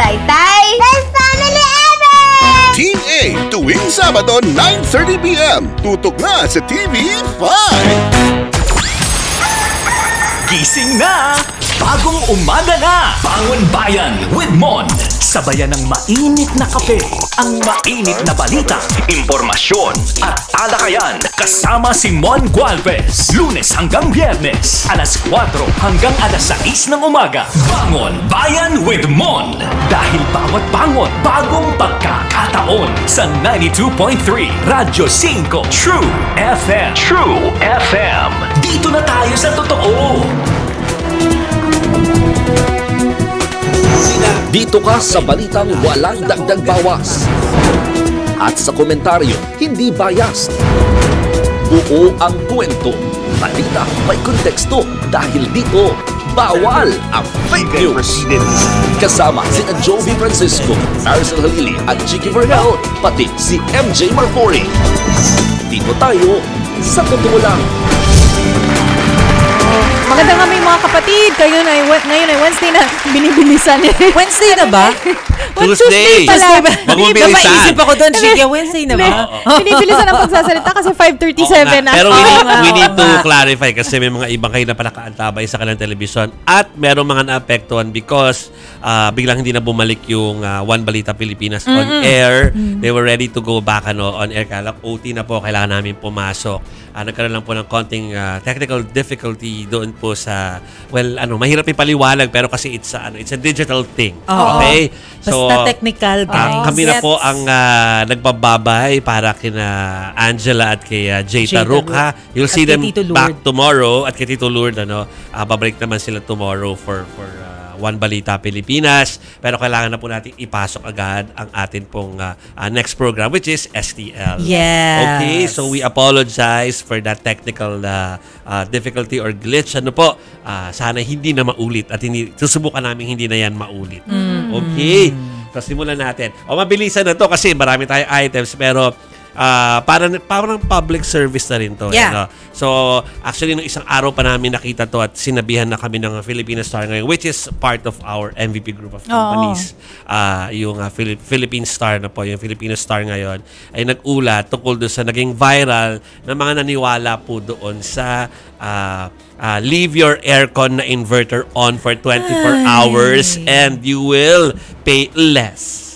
Taytay! Best family ever! Team A tuwing Sabado 9.30pm. Tutok na sa TV5. Gising na! Bagong umaga na! Bangon Bayan with Mon! Sabayan ng mainit na kape, ang mainit na balita, impormasyon at talakayan. Kasama si Mon Gualvez. Lunes hanggang Biyernes, alas 4 hanggang alas 6 ng umaga. Bangon Bayan with Mon! Dahil bawat bangon, bagong pagkakataon sa 92.3 Radyo 5 True FM. True FM. Dito na tayo sa totoo. Dito ka sa balitang walang dagdag bawas. At sa komentaryo, hindi biased. Buo ang kwento. Balita may konteksto dahil dito bawal ang fake news. Kasama si Jovi Francisco, Maricel Halili at Chicky Vergel, pati si MJ Marfori. Dito tayo sa totoo lang. Magandang kami mga kapatid. Kayo na, ngayon ay Wednesday na binibilisan. Wednesday na ba? Tuesday. pala. Tuesday ba? Magmumbilisan. Napaisip ako doon, Chika, Wednesday na ba? Binibilisan ang pagsasalita kasi 5.37 na. Pero we need, we need to clarify kasi may mga ibang kayo na pala kaantabay sa kanilang television at merong mga naapektuhan because ah, biglang hindi na bumalik yung ah, One Balita Pilipinas on air. They were ready to go back ano, on air. Kala OT na po, kailangan namin pumasok. Ah, nagkaroon lang po ng konting ah, technical difficulty doon po sa well ano mahirap ipaliwanag pero kasi it's a, ano it's a digital thing Oo. okay Basta technical, Ah, guys. kami na po ang ah, nagbababay para kina Angela at kay uh, Jay Taruk ha. You'll see them back tomorrow at kay Tito Lourdes ano. ah, babalik naman sila tomorrow for for ah, One Balita Pilipinas. Pero kailangan na po natin ipasok agad ang atin pong ah, ah, next program which is STL. Yes. Okay, so we apologize for that technical uh, uh, difficulty or glitch. Ano po, ah, sana hindi na maulit at hindi, susubukan namin hindi na yan maulit. Okay, so simulan natin. O mabilisan na to kasi marami tayong items pero ah para parang public service na rin to. Yeah. ano. So, actually, nung isang araw pa namin nakita to at sinabihan na kami ng Filipino Star ngayon, which is part of our MVP group of companies. Ah, yung ah, Philip- Philippine Star na po, yung Filipino Star ngayon, ay nag-ulat tungkol doon sa naging viral na mga naniwala po doon sa ah, ah, leave your aircon na inverter on for 24 hours and you will pay less.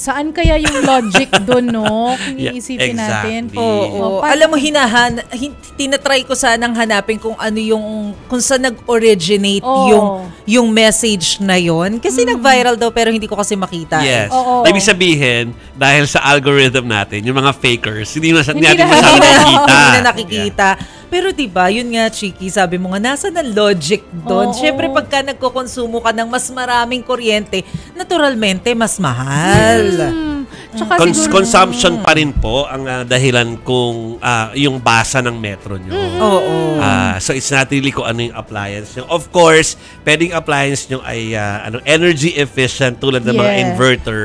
Saan kaya yung logic doon, no? Kung Yeah, iisipin natin. exactly. Oo. pa- Alam mo, hinahan, hin, tinatry ko sanang hanapin kung ano yung, kung saan nag-originate Oo. yung, yung message na yon Kasi nag-viral daw pero hindi ko kasi makita. Yes. Oo. Ibig sabihin, dahil sa algorithm natin, yung mga fakers, hindi, na, hindi Hindi natin na- masyado Hindi na, nakikita. hindi na nakikita. Pero 'di ba, yun nga Chiki, sabi mo nga nasa na logic doon. Oo. Syempre pagka nagkokonsumo ka ng mas maraming kuryente, naturalmente mas mahal. Hmm. Tsaka Cons- siguro, consumption pa rin po ang ah, dahilan kung ah, yung basa ng metro nyo. Oo. Ah, so it's not really kung ano yung appliance nyo. Of course, pwedeng appliance nyo ay ah, ano energy efficient tulad ng mga Yes. inverter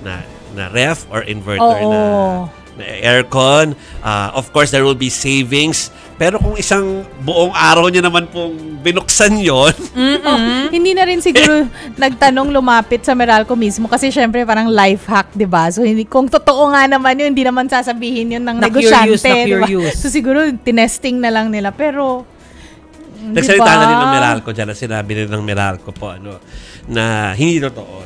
na na ref or inverter Oo. na na aircon. Ah, of course, there will be savings. Pero kung isang buong araw nyo naman pong binuksan yon Oh, hindi na rin siguro nagtanong lumapit sa Meralco mismo kasi syempre parang life hack, 'di ba? So hindi kung totoo nga naman 'yun, hindi naman sasabihin 'yun ng Na negosyante, curious, na 'di ba? curious. So siguro tinesting na lang nila pero di Nagsalita ba? na rin ng Meralco dyan na sinabi rin ng Meralco po ano, na hindi totoo.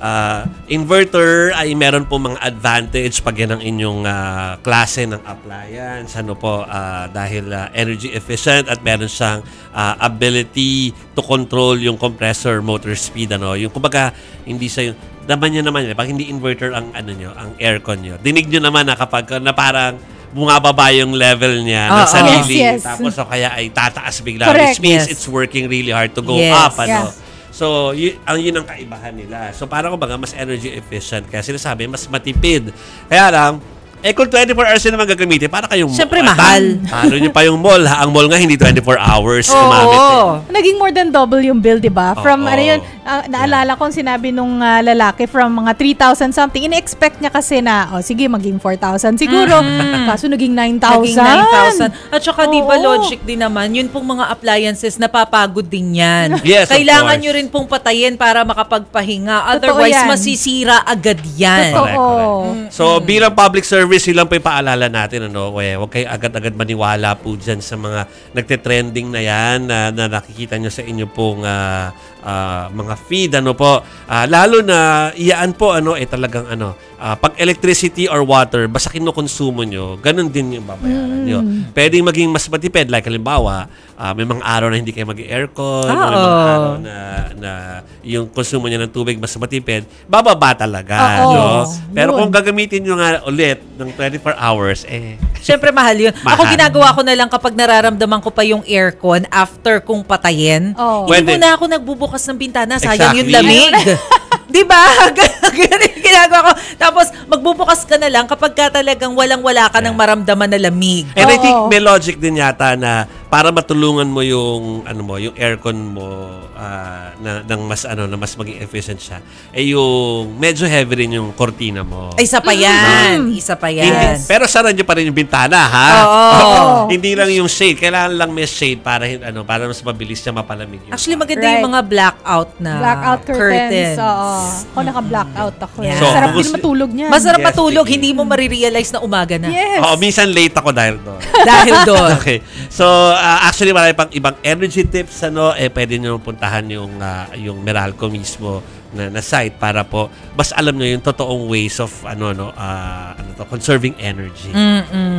Ah, inverter ay meron po mga advantage pag yan ang inyong ah, klase ng appliance. Ano po, ah, dahil ah, energy efficient at meron siyang ah, ability to control yung compressor motor speed. Ano? Yung kumbaga, hindi siya yung naman niya naman, pag hindi inverter ang ano nyo, ang aircon nyo. Dinig nyo naman na kapag na parang bumababa yung level niya ng Oo. sarili. Yes, yes. Tapos o kaya ay tataas bigla. Correct. Which means Yes. it's working really hard to go Yes. up. Ano? Yes. So, y- ang yun ang kaibahan nila. So, parang kumbaga, mas energy efficient. Kaya sinasabi, mas matipid. Kaya lang, Eh kung 24 hours na naman gagamitin, para kayong... Siyempre, Ah, mahal. ta- Talo nyo pa yung mall, ha? Ang mall nga hindi 24 hours Oo. gumamit. eh. Naging more than double yung bill, di ba? From, Oo. ano yun, ah, naalala ko sinabi nung ah, lalaki from mga 3,000 something. In-expect niya kasi na, oh, sige, maging 4,000 siguro. Kaso naging 9,000. Naging 9,000. At saka di ba logic din naman, yun pong mga appliances, napapagod din yan. Yes, Kailangan nyo rin pong patayin para makapagpahinga. Otherwise, masisira agad yan. Totoo. Correct, correct. So, bilang public service, yun lang po yung paalala natin. Ano? Eh, huwag kayo agad-agad maniwala po dyan sa mga nagte-trending na yan na, na nakikita nyo sa inyo pong ah, ah, mga feed. Ano po. Ah, lalo na, iyaan po, ano, eh talagang ano, ah, pag electricity or water, basta kinukonsumo nyo, ganun din yung babayaran nyo. Pwedeng maging mas matipid. Like, halimbawa, ah, may mga araw na hindi kayo mag-aircon, Ah, may mga araw na, na yung konsumo niya ng tubig mas matipid, bababa talaga. Oo. No? Pero Yun. kung gagamitin nyo nga ulit ng 24 hours, eh, Siyempre, mahal yun. Ako Mahal. ginagawa ko na lang kapag nararamdaman ko pa yung aircon after kung patayin. Oo. Hindi Pwede. muna ako nagbubukas ng bintana. Sayang yung Exactly. lamig. Di ba? Yung ginagawa ko. Tapos, magbubukas ka na lang kapag ka talagang walang-wala ka ng maramdaman na lamig. And I think Oo. may logic din yata na para matulungan mo yung ano mo, yung aircon mo ah, na ng mas ano na mas maging efficient siya. Eh yung medyo heavy rin yung cortina mo. Ay, isa pa yan. Isa pa yan. Hindi, pero sara nyo pa rin yung bintana, ha? Oo. Hindi lang yung shade. Kailangan lang may shade para, ano, para mas mabilis siya mapalamig. Yung Actually, maganda Right. yung mga blackout na Blackout curtains. curtains. Oo. Ako naka-blackout ako. eh. Yeah. So, Sarap din gusto- matulog niya. Masarap Yes, matulog, hindi mo marirealize na umaga na. Yes. Oo, minsan late ako dahil doon. Dahil doon. Okay. So, uh, actually marami pang ibang energy tips ano, eh pwede niyo puntahan yung uh, yung Meralco mismo na, na site para po mas alam niyo yung totoong ways of ano no uh, ano to conserving energy.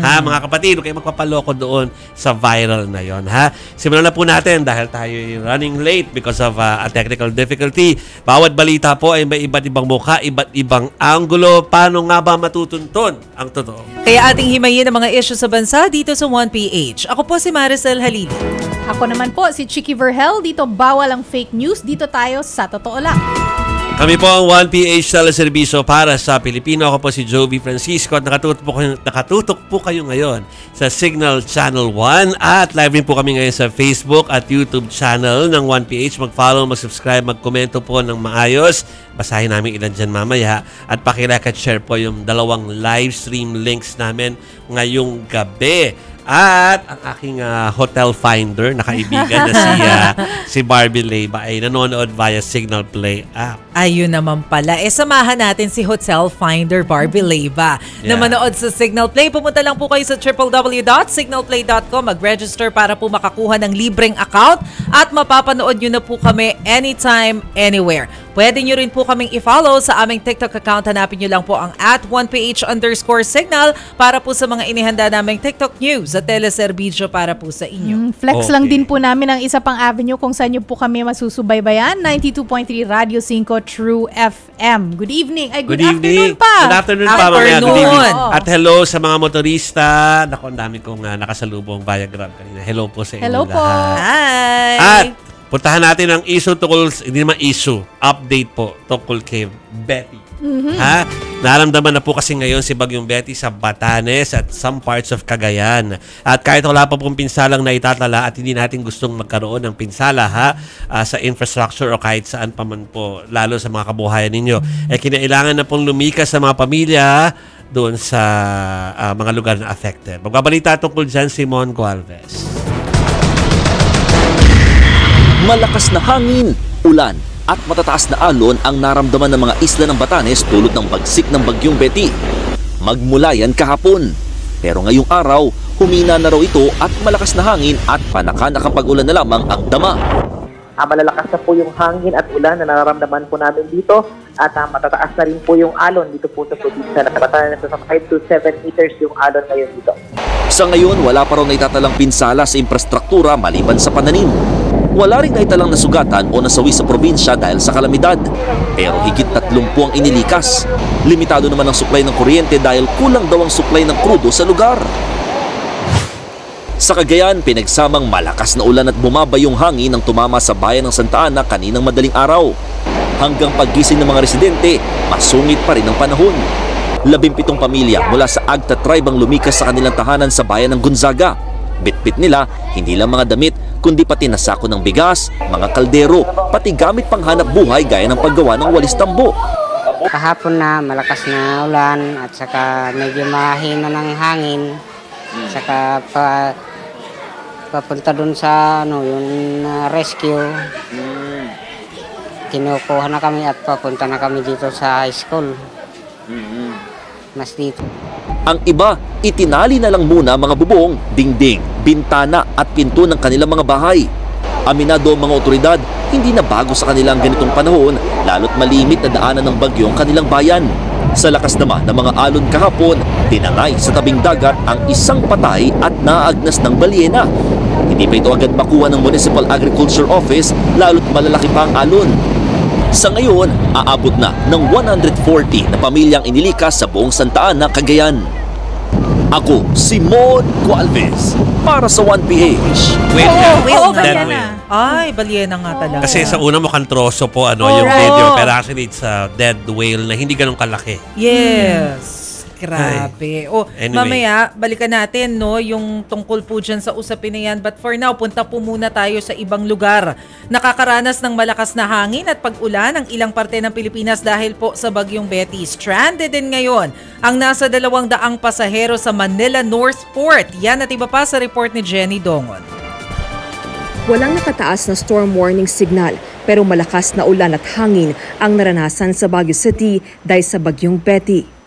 Ha, mga kapatid, huwag kayo magpapaloko doon sa viral na yon, ha. Simulan na po natin dahil tayo ay running late because of uh, a technical difficulty. Bawat balita po ay may iba't ibang mukha, iba't ibang anggulo. Paano nga ba matutuntun ang totoo? Kaya ating himayin ang mga issue sa bansa dito sa 1PH. Ako po si Maricel Halili. Ako naman po, si Chicky Verhel. Dito bawal ang fake news. Dito tayo sa totoo lang. Kami po ang 1PH teleserbisyo para sa Pilipino. Ako po si Joby Francisco at nakatutok po, kayo, nakatutok po kayo ngayon sa Signal Channel 1 at live rin po kami ngayon sa Facebook at YouTube channel ng 1PH. Mag-follow, mag-subscribe, mag-komento po ng maayos. Basahin namin ilan dyan mamaya at pakilike at share po yung dalawang live stream links namin ngayong gabi. At ang aking ah, hotel finder na kaibigan na si, ah, si Barbie Leyba ay nanonood via Signal Play app. Ayun naman pala. E samahan natin si Hotel Finder Barbie Leyva na Yeah. manood sa Signal Play. Pumunta lang po kayo sa www.signalplay.com. Mag-register para po makakuha ng libreng account at mapapanood nyo na po kami anytime, anywhere. Pwede nyo rin po kaming i-follow sa aming TikTok account. Hanapin nyo lang po ang at 1ph underscore signal para po sa mga inihanda naming TikTok news at teleserbisyo para po sa inyo. Mm, flex lang Okay. din po namin ang isa pang avenue kung saan nyo po kami masusubaybayan. 92.3 Radio 5 True FM. Good evening. Ay, good, afternoon pa. Good afternoon pa. mamaya. Good Afternoon. evening. At hello sa mga motorista. Naku, ang dami kong uh, nakasalubong via Grab kanina. Hello po sa inyo Hello po. lahat. Hi! At puntahan natin ang issue tungkol, hindi naman issue, update po tungkol kay Betty. Mm-hmm. Ha? Naramdaman na po kasi ngayon si Bagyong Betty sa Batanes at some parts of Cagayan. At kahit wala pa pong pinsalang na itatala at hindi natin gustong magkaroon ng pinsala ha, ah, sa infrastructure o kahit saan pa man po, lalo sa mga kabuhayan ninyo, eh kinailangan na pong lumikas sa mga pamilya doon sa ah, mga lugar na affected. Magbabalita tungkol dyan si Mon Gualvez. Malakas na hangin, ulan at matataas na alon ang naramdaman ng mga isla ng Batanes tulad ng bagsik ng bagyong Betty. Magmula yan kahapon. Pero ngayong araw, humina na raw ito at malakas na hangin at panaka nakapag-ulan na lamang ang dama. Ah, malalakas na po yung hangin at ulan na nararamdaman po namin dito at ah, matataas na rin po yung alon dito po sa probinsya na Batanes sa 5 to 7 meters yung alon ngayon dito. Sa ngayon, wala pa raw naitatalang pinsala sa infrastruktura maliban sa pananim. Wala rin naitalang nasugatan o nasawi sa probinsya dahil sa kalamidad. Pero higit 30 ang inilikas. Limitado naman ang supply ng kuryente dahil kulang daw ang supply ng krudo sa lugar. Sa Cagayan, pinagsamang malakas na ulan at bumaba yung hangin ng tumama sa bayan ng Santa Ana kaninang madaling araw. Hanggang paggising ng mga residente, masungit pa rin ang panahon. Labimpitong pamilya mula sa Agta tribe ang lumikas sa kanilang tahanan sa bayan ng Gonzaga. Bitbit nila, hindi lang mga damit, kundi pati nasako ng bigas, mga kaldero, pati gamit panghanap buhay gaya ng paggawa ng walis tambo. Kahapon na malakas na ulan at saka medyo mahina ng hangin. Saka pa, papunta dun sa ano, yung uh, rescue. Kinukuha na kami at papunta na kami dito sa high school. Mas dito. Ang iba, itinali na lang muna mga bubong, dingding, bintana at pinto ng kanilang mga bahay. Aminado ang mga otoridad, hindi na bago sa kanilang ganitong panahon, lalo't malimit na daanan ng bagyo ang kanilang bayan. Sa lakas naman ng mga alon kahapon, tinangay sa tabing dagat ang isang patay at naagnas ng balyena. Hindi pa ito agad makuha ng Municipal Agriculture Office, lalo't malalaki pa ang alon. Sa ngayon, aabot na ng 140 na pamilyang inilikas sa buong Santa Ana, Cagayan. Ako, si Mon Gualvez, para sa 1PH. Wait Oo, nga. Dead balyena. whale. Ay, balyena nga talaga. Kasi sa una mukhang troso po ano Oh, yung right. video pero actually it's a dead whale na hindi ganun kalaki. Yes. Grabe. O, Anyway. mamaya, balikan natin, no, yung tungkol po dyan sa usapin na yan. But for now, punta po muna tayo sa ibang lugar. Nakakaranas ng malakas na hangin at pag-ulan ang ilang parte ng Pilipinas dahil po sa bagyong Betty. Stranded din ngayon ang nasa dalawang daang pasahero sa Manila North Port. Yan at iba pa sa report ni Jenny Dongon. Walang nakataas na storm warning signal pero malakas na ulan at hangin ang naranasan sa Baguio City dahil sa bagyong Betty.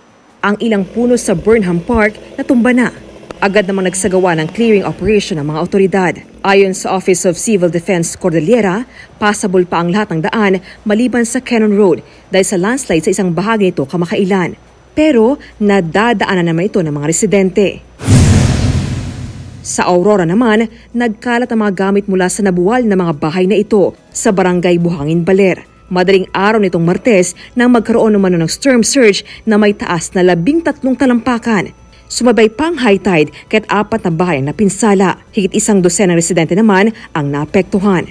Ang ilang puno sa Burnham Park natumba na. Agad namang nagsagawa ng clearing operation ang mga otoridad. Ayon sa Office of Civil Defense Cordillera, passable pa ang lahat ng daan maliban sa Cannon Road dahil sa landslide sa isang bahagi nito kamakailan. Pero nadadaanan naman ito ng mga residente. Sa Aurora naman, nagkalat ang mga gamit mula sa nabuwal na mga bahay na ito sa barangay Buhangin, Baler. Madaling araw nitong Martes nang magkaroon naman ng storm surge na may taas na labing tatlong talampakan. Sumabay pang high tide kahit apat na bahay ang napinsala. Higit isang dosenang residente naman ang naapektuhan.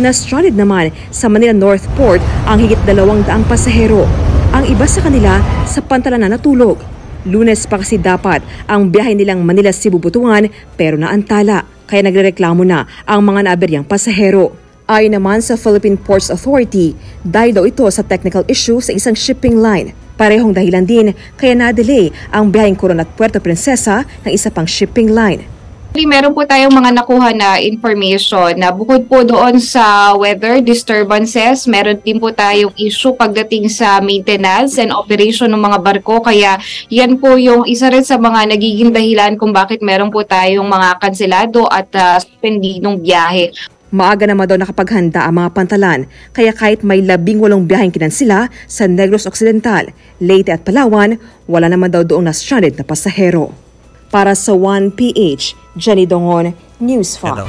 Na-stranded naman sa Manila North Port ang higit dalawang daang pasahero. Ang iba sa kanila sa pantalan na natulog. Lunes pa kasi dapat ang biyahe nilang Manila-Cebu Butuan pero naantala. Kaya nagrereklamo na ang mga naaberyang pasahero. Ayon naman sa Philippine Ports Authority, dahil daw ito sa technical issue sa isang shipping line. Parehong dahilan din kaya na-delay ang biyaheng Coron at Puerto Princesa ng isa pang shipping line. Meron po tayong mga nakuha na information na bukod po doon sa weather disturbances, meron din po tayong issue pagdating sa maintenance and operation ng mga barko. Kaya yan po yung isa rin sa mga nagiging dahilan kung bakit meron po tayong mga kanselado at uh, suspendidong biyahe. Maaga naman daw nakapaghanda ang mga pantalan, kaya kahit may labing walong biyaheng kinansila sa Negros Occidental, Leyte at Palawan, wala naman daw doong na-stranded na pasahero. Para sa 1PH, Jenny Dongon, News 5. Hello.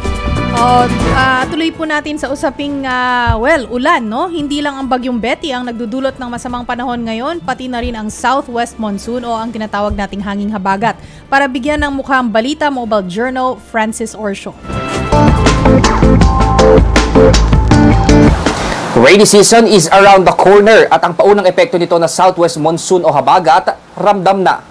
Oh, ah, tuloy po natin sa usaping, ah, well, ulan, no? Hindi lang ang bagyong Betty ang nagdudulot ng masamang panahon ngayon, pati na rin ang southwest monsoon o ang tinatawag nating hanging habagat. Para bigyan ng mukha ang balita, Mobile Journal, Francis Orsho. Rainy season is around the corner at ang paunang epekto nito na southwest monsoon o habagat ramdam na.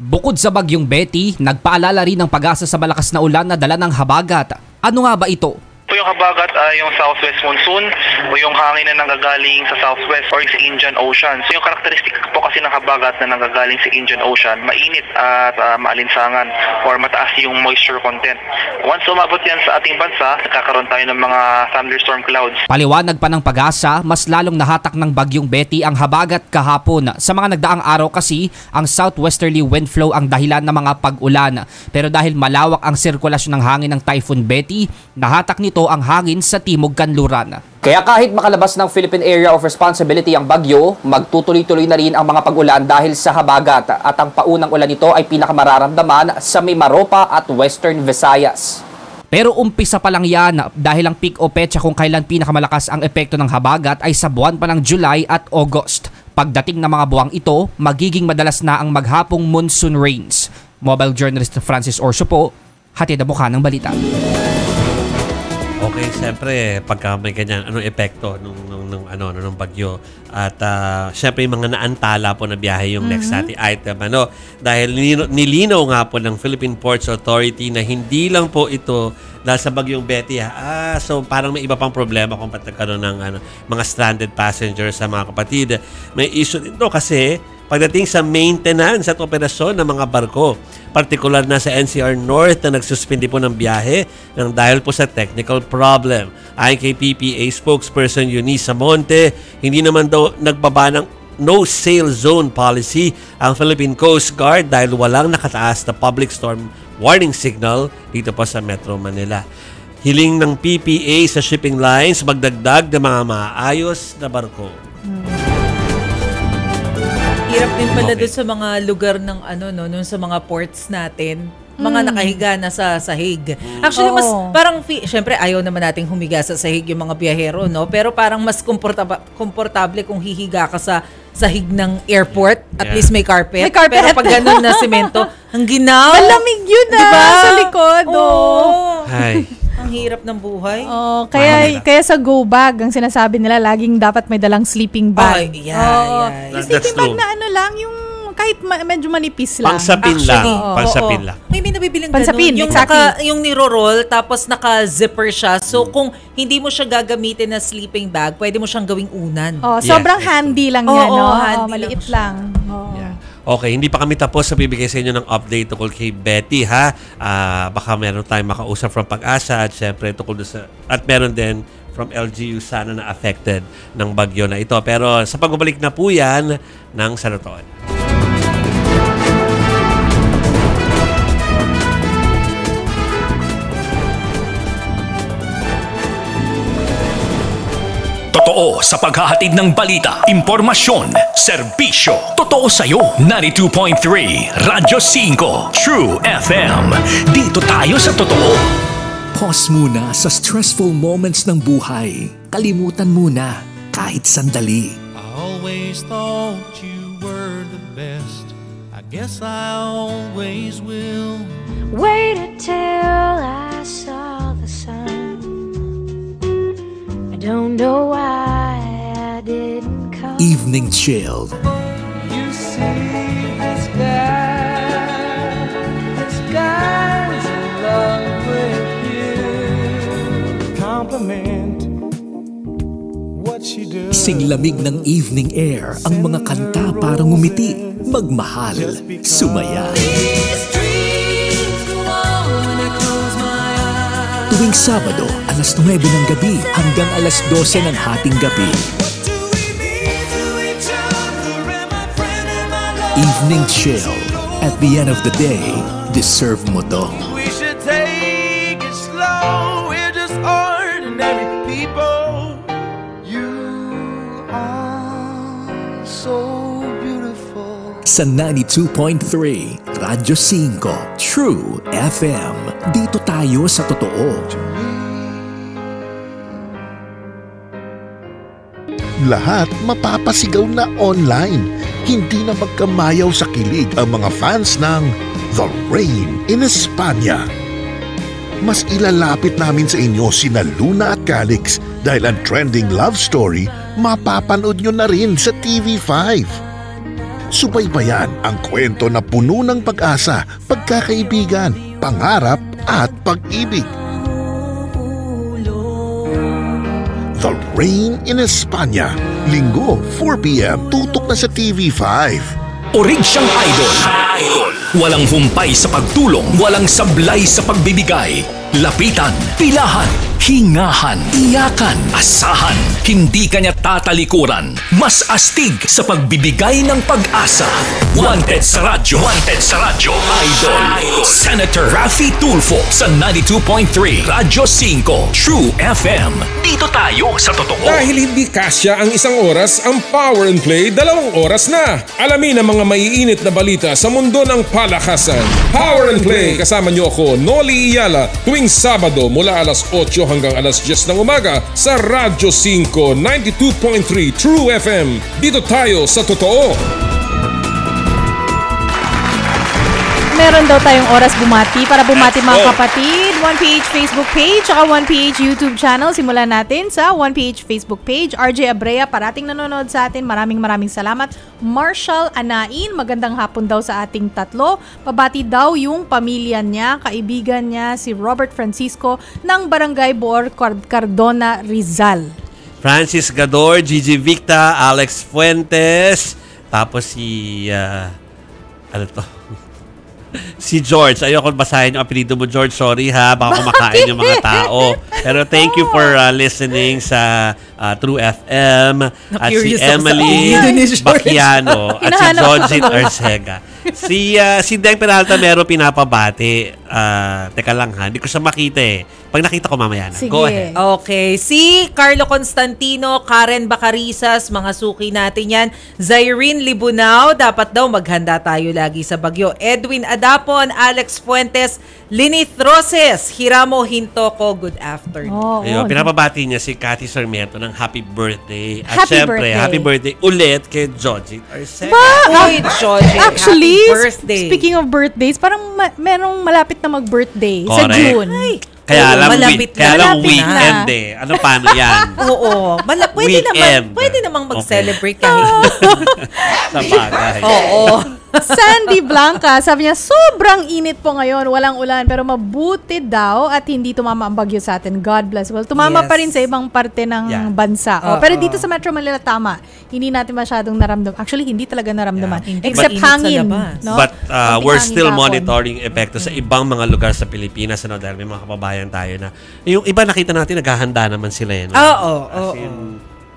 Bukod sa bagyong Betty, nagpaalala rin ng pag-asa sa malakas na ulan na dala ng habagat. Ano nga ba ito? Yung habagat ay yung southwest monsoon o yung hangin na nanggagaling sa southwest or sa Indian Ocean. So yung karakteristik po kasi ng habagat na nanggagaling sa Indian Ocean, mainit at uh, maalinsangan or mataas yung moisture content. Once umabot yan sa ating bansa, nagkakaroon tayo ng mga thunderstorm clouds. Paliwanag pa ng pag-asa, mas lalong nahatak ng bagyong Betty ang habagat kahapon. Sa mga nagdaang araw kasi, ang southwesterly wind flow ang dahilan ng mga pag-ulan. Pero dahil malawak ang sirkulasyon ng hangin ng Typhoon Betty, nahatak nito ang hangin sa timog kanluran. Kaya kahit makalabas ng Philippine Area of Responsibility ang bagyo, magtutuloy-tuloy na rin ang mga pag-ulan dahil sa habagat at ang paunang ulan nito ay pinakamararamdaman sa Mimaropa at Western Visayas. Pero umpisa pa lang yan dahil ang peak o petsa kung kailan pinakamalakas ang epekto ng habagat ay sa buwan pa ng July at August. Pagdating ng mga buwang ito, magiging madalas na ang maghapong monsoon rains. Mobile journalist Francis Orso po, hatid ang mukha ng balita. Okay, siyempre, pagka may ganyan, anong epekto nung, nung, nung, ano, nung bagyo. At uh, siyempre, yung mga naantala po na biyahe yung next nating item. Ano, dahil nilino- nilinaw nga po ng Philippine Ports Authority na hindi lang po ito dahil sa bagyong Betty. ha. Ah, so parang may iba pang problema kung ba't nagkaroon ng ano, mga stranded passengers sa mga kapatid. May issue dito kasi pagdating sa maintenance at operasyon ng mga barko. Partikular na sa NCR North na nagsuspindi po ng biyahe ng dahil po sa technical problem. Ayon kay PPA spokesperson Eunice Monte, hindi naman daw nagbaba ng no sail zone policy ang Philippine Coast Guard dahil walang nakataas na public storm warning signal dito po sa Metro Manila. Hiling ng PPA sa shipping lines magdagdag ng mga maayos na barko. Hirap din pala Okay. doon sa mga lugar ng ano no, nung sa mga ports natin. Mga Mm. nakahiga na sa sahig. Actually, mas Oo. parang, fi- syempre, ayaw naman nating humiga sa sahig yung mga biyahero, no? Pero parang mas komportaba- komportable kung hihiga ka sa sahig ng airport. At Yeah. least may carpet. May carpet. Pero pag ganun na simento, ang ginaw. Malamig yun ah, Diba? sa likod. Oo. Ay. Ang hirap ng buhay. Oh, kaya kaya sa go bag, ang sinasabi nila, laging dapat may dalang sleeping bag. Ay, yeah, Oo. yeah, Yung That's sleeping bag na ano lang, yung kahit ma- medyo manipis lang. Pangsapin lang. Oo. Pangsapin Oo. lang. May may nabibilang Pansapin, ganun. Yung, exactly. naka, yung niro-roll, tapos naka-zipper siya. So, kung hindi mo siya gagamitin na sleeping bag, pwede mo siyang gawing unan. Oh, Yes, sobrang handy lang Oo, yan, no? oo, Oo, handy maliit lang. Oo. Okay, hindi pa kami tapos sa bibigay sa inyo ng update tungkol kay Betty ha. Ah, baka meron tayong makausap from Pag-asa at syempre tungkol sa at meron din from LGU sana na affected ng bagyo na ito. Pero sa pagbabalik na po yan ng Saluton. Totoo sa paghahatid ng balita, impormasyon, serbisyo. Totoo sa'yo. 92.3 Radyo 5 True FM. Dito tayo sa totoo. Pause muna sa stressful moments ng buhay. Kalimutan muna kahit sandali. I always thought you were the best. I guess I always will. Waited till I saw the sun. Don't know why I didn't come. Evening chill. You see the sky, the sky's in love with you. Compliment what she do. Singlamig ng evening air ang mga kanta para ngumiti, magmahal, sumaya. Tuwing Sabado, alas 9 ng gabi hanggang alas 12 ng hating gabi. Evening chill. At the end of the day, deserve mo to. Sa 92.3, Radyo 5, True FM. Dito tayo sa totoo. Lahat mapapasigaw na online. Hindi na magkamayaw sa kilig ang mga fans ng The Rain in Espanya. Mas ilalapit namin sa inyo sina Luna at Calix dahil ang trending love story mapapanood nyo na rin sa TV5. Subaybayan ang kwento na puno ng pag-asa, pagkakaibigan, pangarap at pag-ibig. The Rain in Espanya. Linggo, 4pm, tutok na sa TV5. Orig siyang idol. Idol. Walang humpay sa pagtulong, walang sablay sa pagbibigay. Lapitan, pilahan, hingahan, iyakan, asahan. Hindi kanya tatalikuran. Mas astig sa pagbibigay ng pag-asa. Wanted sa radyo. Wanted sa radyo. Idol. Senator Raffy Tulfo sa 92.3 Radyo 5 True FM. Dito tayo sa totoo. Dahil hindi kasya ang isang oras, ang Power and Play dalawang oras na. Alamin ang mga maiinit na balita sa mundo ng palakasan. Power and Play kasama niyo ako, Noli Iyala, tuwing Sabado mula alas 8 hanggang alas 10 ng umaga sa Radyo 5 92.3 True FM. Dito tayo sa totoo. Meron daw tayong oras bumati para bumati mga kapatid. 1PH Facebook page, saka 1PH YouTube channel. Simulan natin sa 1PH Facebook page. RJ Abrea, parating nanonood sa atin. Maraming maraming salamat. Marshall Anain, magandang hapon daw sa ating tatlo. Pabati daw yung pamilya niya, kaibigan niya, si Robert Francisco ng Barangay Boor, Card- Cardona, Rizal. Francis Gador, Gigi Victa, Alex Fuentes, tapos si, ah, ano to? si George. Ayoko basahin yung apelido mo, George. Sorry ha. Baka kumakain yung mga tao. Pero thank you for uh, listening sa uh, True FM. At si Emily. Baquiano. at si. Jojit Arcega. si, uh, si Deng Peralta meron pinapabati. Uh, teka lang ha. Hindi ko siya makita eh. Pag nakita ko mamaya na. Go ahead. Okay. Si Carlo Constantino, Karen Bacarisas, mga suki natin yan. Zyrene Libunao, dapat daw maghanda tayo lagi sa bagyo. Edwin Adapon, Alex Fuentes, Linith Roses, Hiramo Hintoko, good afternoon. Ayun, pinapabati niya si Cathy Sarmiento ng happy birthday. At Happy syempre, birthday. happy birthday ulit kay Jojit Arcega. Ba? Uy, Georgie, Actually, happy birthday. speaking of birthdays, parang ma- merong malapit na mag-birthday sa Correct. June. Kaya Oo, lang, malapit week, kaya lang Malapit weekend na. eh. Ano paano yan? Oo. Mala, pwede Weekend. naman, pwede namang mag-celebrate kahit. Sa bagay. Oo. Sandy Blanca, sabi niya, sobrang init po ngayon, walang ulan, pero mabuti daw at hindi tumama ang bagyo sa atin. God bless. Well, tumama Yes. pa rin sa ibang parte ng Yeah. bansa. Oh, Oo. pero dito sa Metro Manila, tama. Hindi natin masyadong naramdaman. Actually, hindi talaga naramdaman. Hindi Except sa hangin. No? But uh, we're still kahapon. monitoring epekto sa ibang mga lugar sa Pilipinas ano dahil may mga kababayan tayo na yung iba nakita natin naghahanda naman sila eh. no? Oo, As oo, in,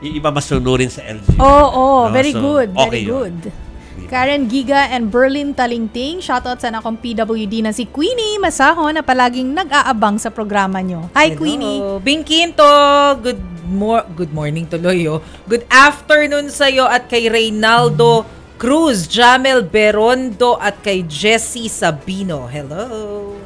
yung iba masunurin sa LGU. Oo, oh, No? very So, good. Very okay yun. Good. Karen Giga and Berlin Talingting. Shoutout sa akong PWD na si Queenie Masaho na palaging nag-aabang sa programa nyo. Hi, Queenie. Hello. Bing Quinto, good mor good morning tuloy oh. Good afternoon sa iyo at kay Reynaldo Cruz, Jamel Berondo at kay Jessie Sabino. Hello.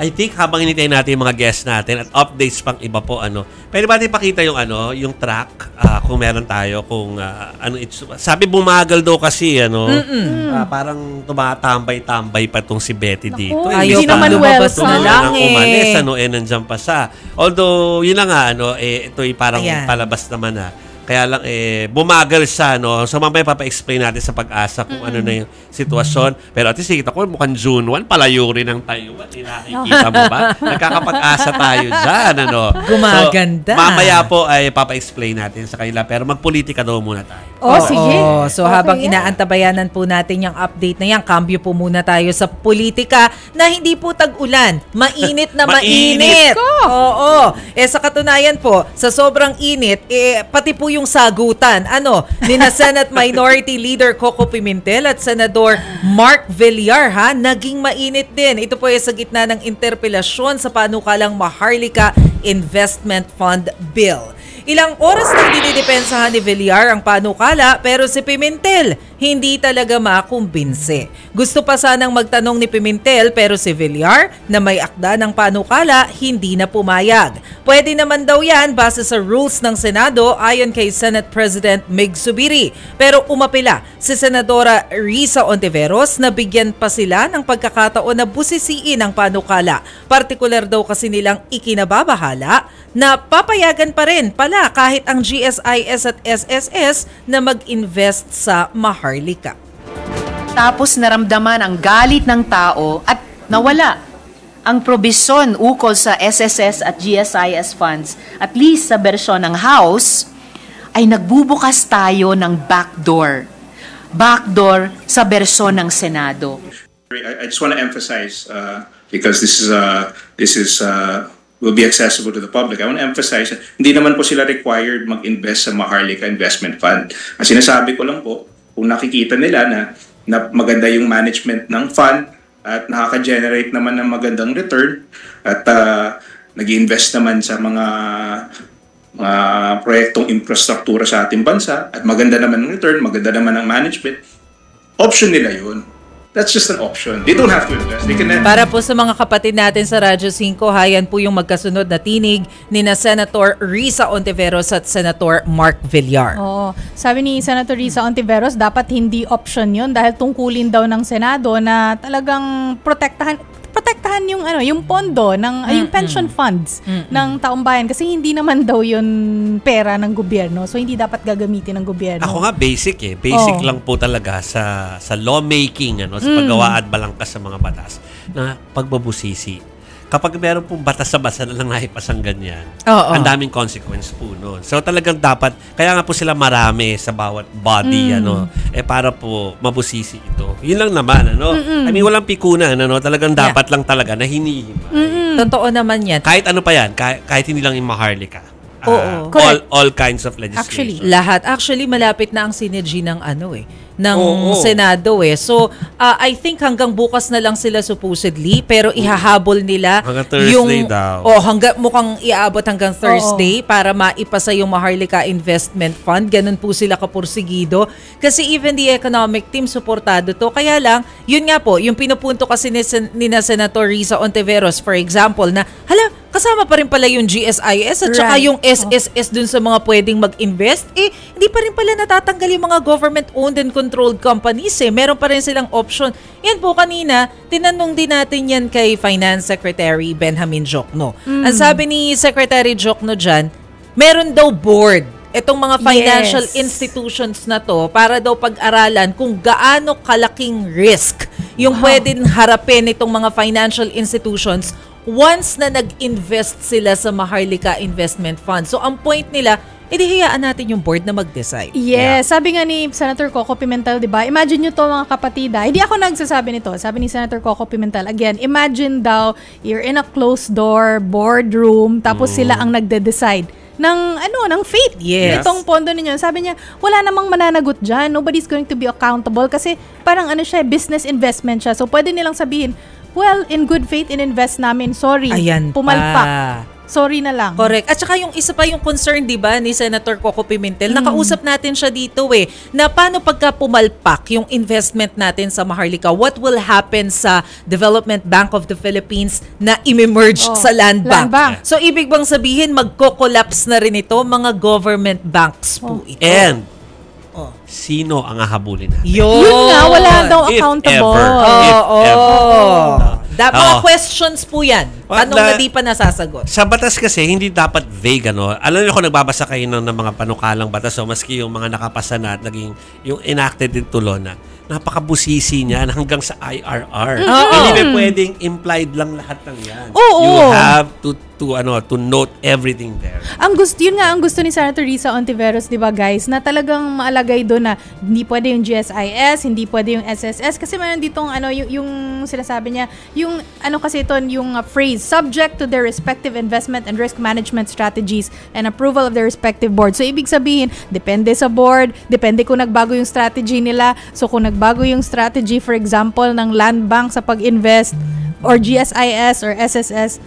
I think habang hinintay natin yung mga guests natin at updates pang iba po ano. Pwede ba natin pakita yung ano, yung track ah, kung meron tayo kung ah, ano it's, sabi bumagal daw kasi ano. Mm-mm. ah, parang tumatambay-tambay pa tong si Betty dito. Imbis hindi naman lumabas welcome. na lang eh. umalis, ano, eh, nandyan pa siya. Although, yun na nga, ano, eh, ito'y parang Ayan. palabas naman na. Kaya lang, eh, bumagal siya, no? So, mamaya papa-explain natin sa pag-asa kung ano na yung sitwasyon. Pero at least, kita ko, mukhang June 1, palayo rin ng Taiwan. Eh, nakikita mo ba? Nagkakapag-asa tayo dyan, ano? Gumaganda. So, mamaya po ay papa-explain natin sa kanila. Pero magpolitika daw muna tayo. Oh, sige. So Okay, habang yan. inaantabayanan po natin yung update na yan, cambio po muna tayo sa politika na hindi po tag-ulan. Mainit na Mainit. mainit. Oo. Eh sa katunayan po, sa sobrang init, eh pati po yung sagutan. Ano, ni na Senate Minority Leader Coco Pimentel at Senador Mark Villar ha, naging mainit din. Ito po ay sa gitna ng interpelasyon sa panukalang Maharlika Investment Fund Bill. Ilang oras nang dinidepensahan ni Villar ang panukala pero si Pimentel hindi talaga makumbinse. Gusto pa sanang magtanong ni Pimentel pero si Villar na may akda ng panukala hindi na pumayag. Pwede naman daw yan base sa rules ng Senado ayon kay Senate President Mig Subiri. Pero umapila si Senadora Risa Ontiveros na bigyan pa sila ng pagkakataon na busisiin ang panukala. Partikular daw kasi nilang ikinababahala na papayagan pa rin pala kahit ang GSIS at SSS na mag-invest sa Maharlika. Tapos naramdaman ang galit ng tao at nawala ang probisyon ukol sa SSS at GSIS funds, at least sa bersyon ng House, ay nagbubukas tayo ng backdoor. Backdoor sa bersyon ng Senado. I, I just want to emphasize uh, because this is uh, this is uh, will be accessible to the public. I want to emphasize hindi naman po sila required mag-invest sa Maharlika Investment Fund. Ang sinasabi ko lang po, kung nakikita nila na, na maganda yung management ng fund at nakaka-generate naman ng magandang return at uh, nag-invest naman sa mga mga proyektong infrastruktura sa ating bansa at maganda naman ang return, maganda naman ang management, option nila yun. That's just an option. They don't have to invest. They can Para po sa mga kapatid natin sa Radyo 5, hayan po yung magkasunod na tinig ni na Senator Risa Ontiveros at Senator Mark Villar. Oo. Sabi ni Senator Risa Ontiveros, dapat hindi option yun dahil tungkulin daw ng Senado na talagang protektahan protektahan yung ano, yung pondo ng ay, yung pension funds ng taong bayan kasi hindi naman daw yun pera ng gobyerno. So hindi dapat gagamitin ng gobyerno. Ako nga basic eh. Basic Oo. lang po talaga sa sa lawmaking ano, sa Mm. paggawa at balangkas sa mga batas na pagbabusisi. Kapag meron pong batas sa basa na lang naipasang ganyan, Oo. ang daming consequence po noon. So talagang dapat, kaya nga po sila marami sa bawat body, Mm. ano, eh para po mabusisi ito. Yun lang naman, ano. Mm-mm. I mean, walang pikunan, ano. Talagang Yeah. dapat lang talaga na hinihima. Totoo naman yan. Kahit ano pa yan, kahit, kahit hindi lang yung Maharlika. Ah, Oo. all, all kinds of legislation. Actually, lahat. Actually, malapit na ang synergy ng ano eh, ng Oo. Senado eh. So, uh, I think hanggang bukas na lang sila supposedly, pero ihahabol nila Hanggang Thursday yung daw. Oh, hanggang mukhang iaabot hanggang Thursday para maipasa yung Maharlika Investment Fund. Ganun po sila kapursigido. Kasi even the economic team suportado to. Kaya lang, yun nga po, yung pinupunto kasi ni, Sen- ni na Senator Risa Ontiveros, for example, na hala, kasama pa rin pala yung GSIS at saka Right. yung SSS dun sa mga pwedeng mag-invest, eh, hindi pa rin pala natatanggal yung mga government-owned and controlled companies eh. Meron pa rin silang option. Yan po kanina, tinanong din natin yan kay Finance Secretary Benjamin Jokno. Mm. Ang sabi ni Secretary Jokno dyan, meron daw board itong mga financial Yes. institutions na to para daw pag-aralan kung gaano kalaking risk yung pwedeng harapin itong mga financial institutions once na nag-invest sila sa Maharlika Investment Fund. So ang point nila, edi hayaan natin yung board na mag-decide. Yes, sabi nga ni Senator Coco Pimentel, 'di ba? Imagine nyo to mga kapatid. ah. Hindi ako nagsasabi nito. Sabi ni Senator Coco Pimentel, again, imagine daw you're in a closed door boardroom tapos sila ang nagde-decide ng ano, ng fate. Yes. Itong pondo ninyo. Sabi niya, wala namang mananagot diyan. Nobody's going to be accountable kasi parang ano siya, business investment siya. So pwede nilang sabihin, well, in good faith in-invest namin. Sorry. Ayan pa. pumalpak. Sorry na lang. Correct. At saka yung isa pa yung concern, di ba, ni Senator Coco Pimentel, Mm. nakausap natin siya dito eh, na paano pagka pumalpak yung investment natin sa Maharlika, what will happen sa Development Bank of the Philippines na imemerge Oh, sa Land Bank. Land Bank. So, ibig bang sabihin, magko-collapse na rin ito, mga government banks po ito. And, sino ang hahabulin natin? Yun. Yun nga, wala daw If accountable. ever. Oo. If Oh, ever. Da- mga Oo. questions po yan. Tanong na na- di pa nasasagot. Sa batas kasi, hindi dapat vague, ano. Alam niyo kung nagbabasa kayo ng, ng mga panukalang batas, so maski yung mga nakapasa na at naging, yung enacted din tulo na, napakabusisi niyan hanggang sa IRR. Oo. Hindi ba pwedeng implied lang lahat ng yan. Oo. You have to to ano to note everything there. Ang gusto, yun nga ang gusto ni Senator Risa Ontiveros, di ba guys, na talagang maalagay doon na hindi pwede yung GSIS, hindi pwede yung SSS, kasi meron ditong ano, yung, yung sinasabi niya, yung ano kasi ito, yung uh, phrase, subject to their respective investment and risk management strategies and approval of their respective board. So, ibig sabihin, depende sa board, depende kung nagbago yung strategy nila. So, kung nagbago yung strategy, for example, ng land bank sa pag-invest, or GSIS or SSS,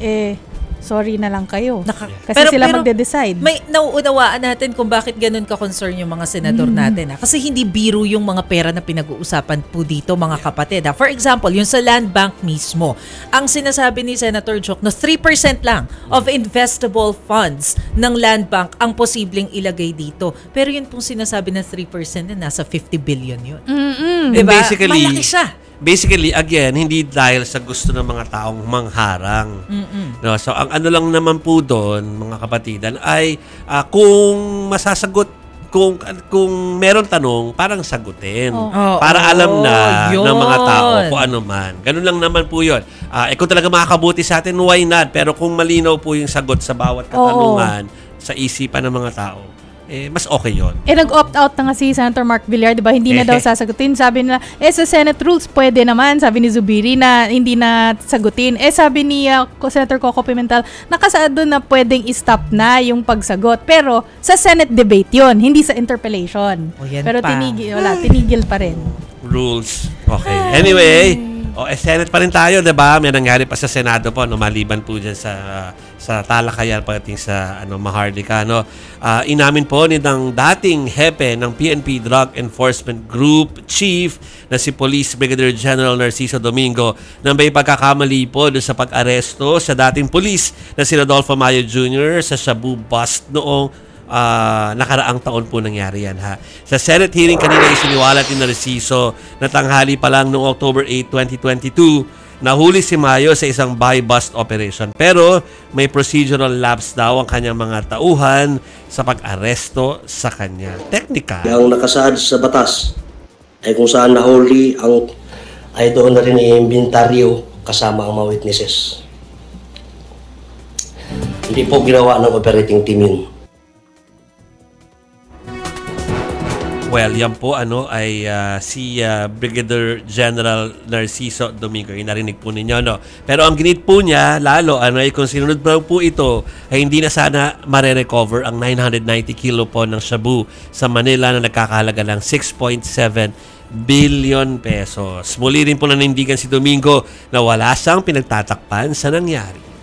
eh, sorry na lang kayo. Kasi Pero- sila pero magde-decide. May nauunawaan natin kung bakit ganun ka-concern yung mga senador Mm. natin. Ha? Kasi hindi biro yung mga pera na pinag-uusapan po dito, mga kapatid. Ha? For example, yung sa land bank mismo, ang sinasabi ni Senator Jok na 3% lang of investable funds ng land bank ang posibleng ilagay dito. Pero yun pong sinasabi na 3% na nasa 50 billion yun. Mm-mm. And Diba? basically, Malaki siya. Basically, again, hindi dahil sa gusto ng mga taong mangharang. Mm-mm. No, so ang ano lang naman po doon, mga kapatidan, ay ah, kung masasagot kung kung meron tanong, parang sagutin. Oh. para Oo, alam na yun. ng mga tao kung ano man. Ganun lang naman po 'yon. Ah, eh, kung talaga makakabuti sa atin, why not? Pero kung malinaw po yung sagot sa bawat katanungan sa isipan ng mga tao, eh mas okay 'yon. Eh, nag-opt out na nga si Senator Mark Villar, di ba? Hindi na Eh. daw sasagutin. Sabi nila, eh, sa Senate rules, pwede naman. Sabi ni Zubiri na hindi na sagutin. Eh, sabi ni uh, Senator Coco Pimentel, nakasaad doon na pwedeng i-stop na yung pagsagot. Pero, sa Senate debate yon hindi sa interpellation. O, Pero pa. tinigil, wala, tinigil pa rin. Rules. Okay. Anyway, O, eh, Senate pa rin tayo, di ba? May nangyari pa sa Senado po, no, maliban po dyan sa, sa talakayan pagdating sa ano, Maharlika. No? Ah, inamin po ni ng dating hepe ng PNP Drug Enforcement Group Chief na si Police Brigadier General Narciso Domingo na may pagkakamali po sa pag-aresto sa dating police na si Rodolfo Mayo Jr. sa Shabu bust noong ah, nakaraang taon po nangyari yan ha. Sa Senate hearing kanina isiniwalat ni Narciso na tanghali pa lang noong October 8, 2022 nahuli si Mayo sa isang buy-bust operation. Pero may procedural lapse daw ang kanyang mga tauhan sa pag-aresto sa kanya. Technical. Ang nakasaad sa batas ay kung saan nahuli ang ay doon na rin i-inventaryo kasama ang mga witnesses. Hindi po ginawa ng operating team yun. Well, yan po ano ay ah, si ah, Brigadier General Narciso Domingo. Yung narinig po ninyo, no? Pero ang ginit po niya, lalo, ano, ay kung sinunod pa po ito, ay hindi na sana mare-recover ang 990 kilo po ng shabu sa Manila na nagkakahalaga ng 6.7 billion pesos. Muli rin po nanindigan si Domingo na wala siyang pinagtatakpan sa nangyari.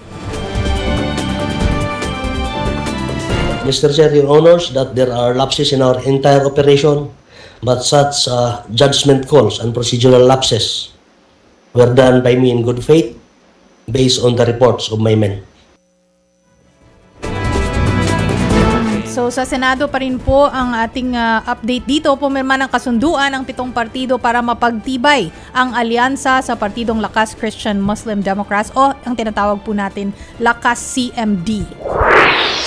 Mr. Chair, Your Honors, that there are lapses in our entire operation, but such uh, judgment calls and procedural lapses were done by me in good faith based on the reports of my men. So sa Senado pa rin po ang ating ah, update dito. Pumirma ng kasunduan ang pitong partido para mapagtibay ang alyansa sa partidong Lakas Christian Muslim Democrats o ang tinatawag po natin Lakas CMD.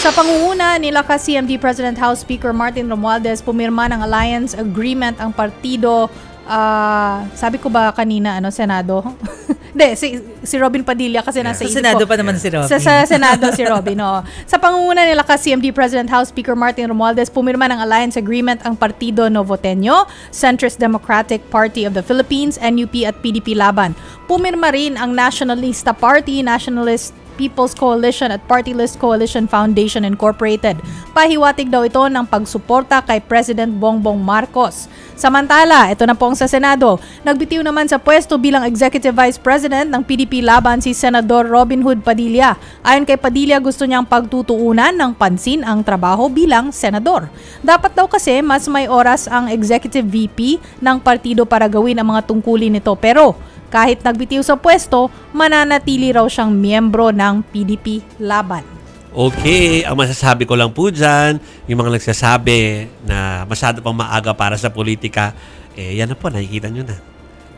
Sa pangunguna ni Lakas CMD President House Speaker Martin Romualdez, pumirma ng alliance agreement ang partido ah, sabi ko ba kanina ano Senado? Hindi, si, si Robin Padilla kasi nasa Sa isip Senado ko. pa naman si Robin. Sa, sa Senado si Robin, oo. Sa pangunguna ni Lakas CMD President House Speaker Martin Romualdez, pumirma ng alliance agreement ang Partido Novoteño, Centrist Democratic Party of the Philippines, NUP at PDP Laban. Pumirma rin ang Nationalista Party, Nationalist People's Coalition at Party List Coalition Foundation Incorporated. Pahiwatig daw ito ng pagsuporta kay President Bongbong Marcos. Samantala, ito na pong sa Senado. Nagbitiw naman sa pwesto bilang Executive Vice President ng PDP laban si Senador Robin Hood Padilla. Ayon kay Padilla, gusto niyang pagtutuunan ng pansin ang trabaho bilang senador. Dapat daw kasi mas may oras ang Executive VP ng partido para gawin ang mga tungkulin nito. Pero kahit nagbitiw sa pwesto, mananatili raw siyang miyembro ng PDP laban. Okay, ang masasabi ko lang po dyan, yung mga nagsasabi na masyado pang maaga para sa politika, eh yan na po, nakikita nyo na.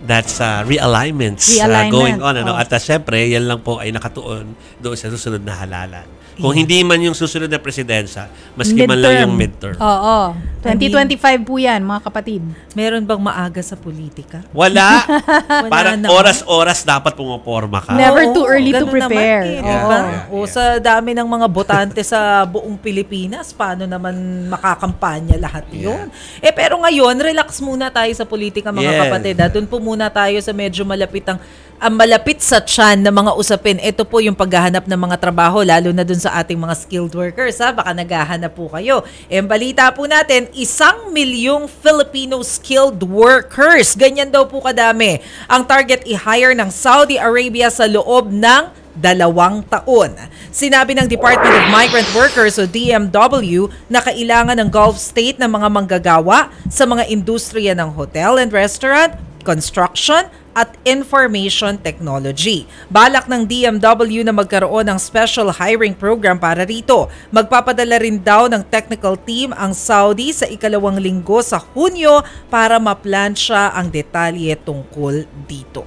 That's uh, realignments uh, Realignment, going on. Ano? oh. At uh, syempre, yan lang po ay nakatuon doon sa susunod na halalan. Kung hindi man yung susunod na presidensya, maski man lang yung midterm. Oo. 2025 po yan, mga kapatid. Meron bang maaga sa politika? Wala. Wala Parang naman. oras-oras dapat pumaporma ka. Never too Oo, early to ganun prepare. Naman, eh, Oo. di ba? Yeah, O sa dami ng mga botante sa buong Pilipinas, paano naman makakampanya lahat yun? Eh pero ngayon, relax muna tayo sa politika mga Yes. kapatid. ha? Doon po muna tayo sa medyo malapit ang ang malapit sa tiyan ng mga usapin. Ito po yung paghahanap ng mga trabaho, lalo na dun sa ating mga skilled workers. Ha? Baka naghahanap po kayo. Ang balita po natin, isang milyong Filipino skilled workers. Ganyan daw po kadami. Ang target i-hire ng Saudi Arabia sa loob ng dalawang taon. Sinabi ng Department of Migrant Workers o DMW na kailangan ng Gulf State ng mga manggagawa sa mga industriya ng hotel and restaurant, construction, at information technology. Balak ng DMW na magkaroon ng special hiring program para rito. Magpapadala rin daw ng technical team ang Saudi sa ikalawang linggo sa Hunyo para maplansya ang detalye tungkol dito.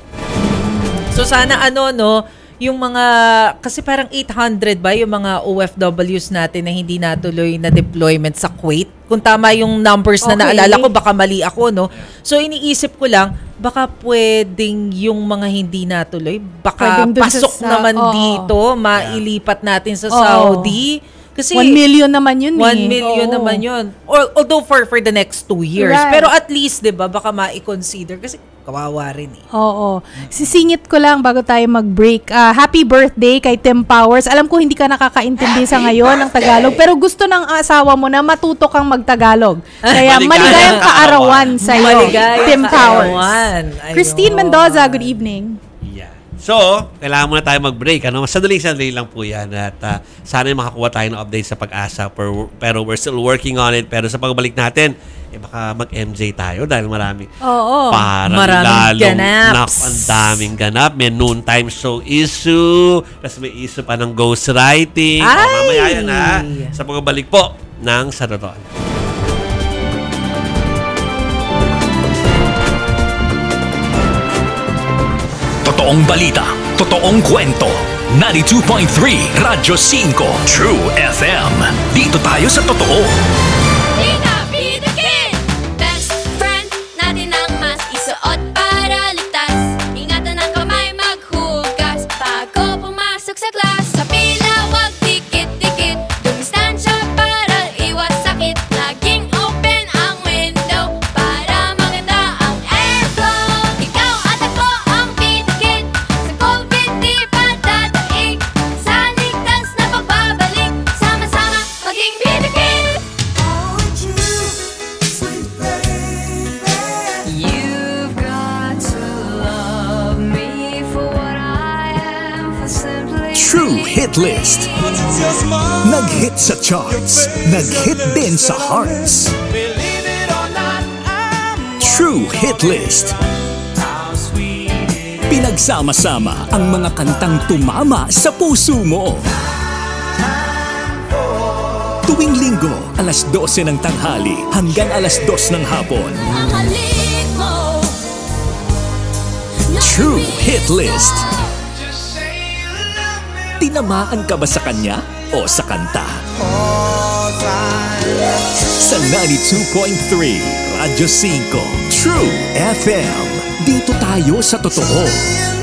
So sana ano no, yung mga kasi parang 800 ba yung mga OFWs natin na hindi natuloy na deployment sa Kuwait. Kung tama yung numbers na Okay. naalala ko, baka mali ako, no? So iniisip ko lang, baka pwedeng yung mga hindi natuloy, baka pasok sa- naman oo. dito, mailipat natin sa Oo. Saudi. Kasi 1 million naman yun eh. 1 million Oo. naman yun. Although for for the next two years. Right. Pero at least, di ba, baka ma-consider. Kasi kawawa rin eh. Oo. Sisingit ko lang bago tayo mag-break. Ah, happy birthday kay Tim Powers. Alam ko hindi ka nakakaintindi sa ngayon ng Tagalog, pero gusto ng asawa mo na matuto kang mag-Tagalog. Kaya Maligayang kaarawan sa iyo, Tim Powers. Christine Mendoza, good evening. So, kailangan muna tayo mag-break. Ano? Sandaling-sandali lang po yan. At uh, sana makakuha tayo ng update sa pag-asa. Pero, pero we're still working on it. Pero sa pagbalik natin, eh baka mag-MJ tayo dahil marami. Oo. Parang Maraming lalong, ganaps. Ang daming ganap. May noontime show issue. Tapos may issue pa ng ghostwriting. O, Ay! mamaya yan ha. Sa pagbalik po ng Sa Totoong balita, totoong kwento. 92.3 Radyo 5 True FM. Dito tayo sa totoo. Tina, List. Nag-hit sa charts. Nag-hit din sa hearts. True Hit List. Pinagsama-sama ang mga kantang tumama sa puso mo. Tuwing linggo, alas 12 ng tanghali hanggang alas 2 ng hapon. True Hit List. Tinamaan ka ba sa kanya o sa kanta? Sa 92.3 Radyo 5 True FM. Dito tayo sa totoo.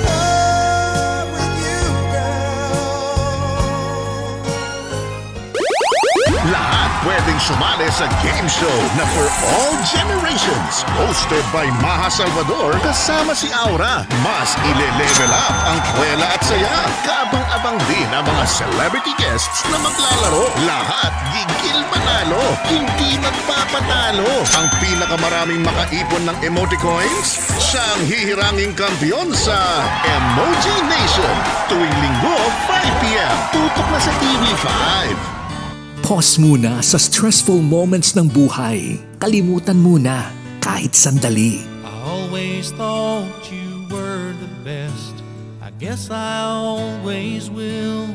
Sumali sa game show na for all generations. Hosted by Maha Salvador kasama si Aura. Mas ile-level up ang kwela at saya. Kaabang-abang din ang mga celebrity guests na maglalaro. Lahat gigil manalo. Hindi magpapatalo. Ang pinakamaraming makaipon ng emoticons, siya ang hihiranging kampiyon sa Emoji Nation. Tuwing linggo, 5pm. Tutok na sa TV5. Pause muna sa stressful moments ng buhay. Kalimutan muna kahit sandali. I always thought you were the best. I guess I always will.